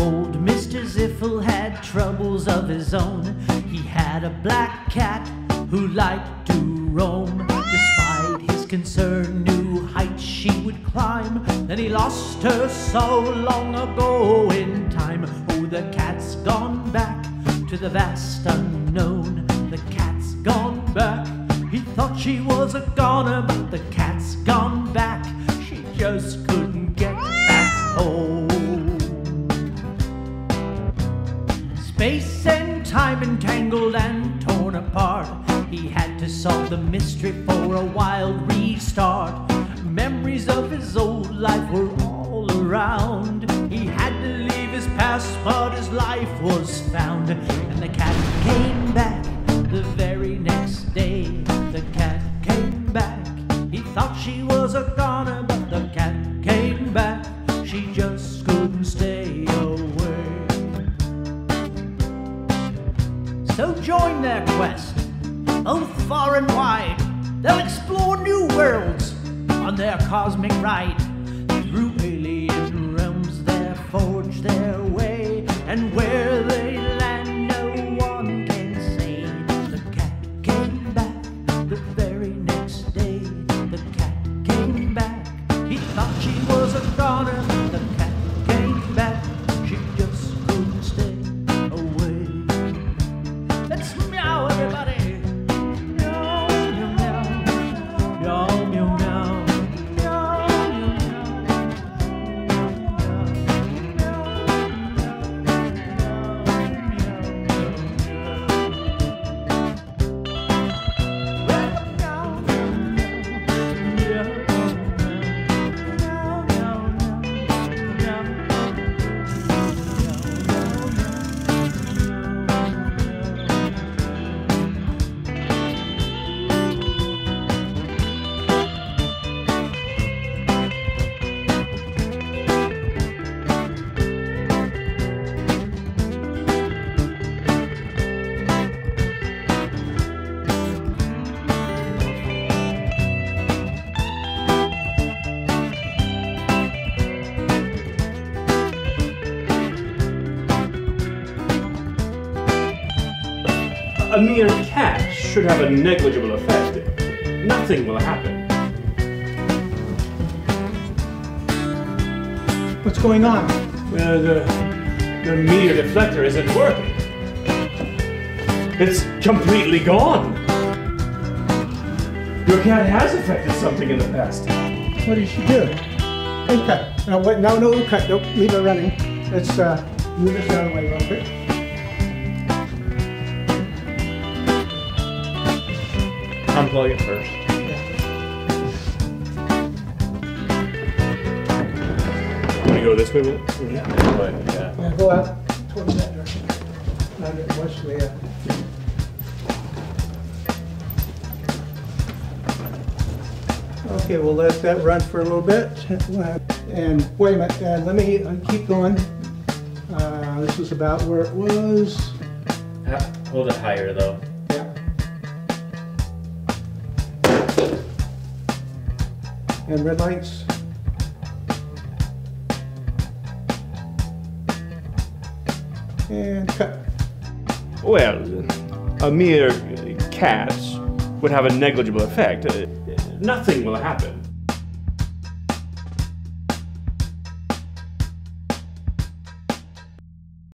Old Mr. Ziffel had troubles of his own. He had a black cat who liked to roam. Despite his concern, new heights she would climb. Then he lost her so long ago in time. Oh, the cat's gone back to the vast unknown. The cat's gone back. He thought she was a goner, but the cat's Space and time entangled and torn apart. He had to solve the mystery for a wild restart. Memories of his old life were all around. He had to leave his past, but his life was found. Their quest, both far and wide. They'll explore new worlds on their cosmic ride. A mere cat should have a negligible effect. Nothing will happen. What's going on? Uh, the, the meteor deflector isn't working. It's completely gone. Your cat has affected something in the past. What did she do? Okay. cut. No, wait, no, no, cut. Don't leave her running. Let's uh, move this out of the way real quick. Unplug it first. Want to go this way with it? Yeah. yeah. Yeah, go out towards that direction. Not much the, Okay, we'll let that run for a little bit. And wait a minute, uh, let me uh, keep going. Uh, This was about where it was. Ha- Hold it higher though. And red lights. And cut. Well, a mere cat would have a negligible effect. Uh, Nothing will happen.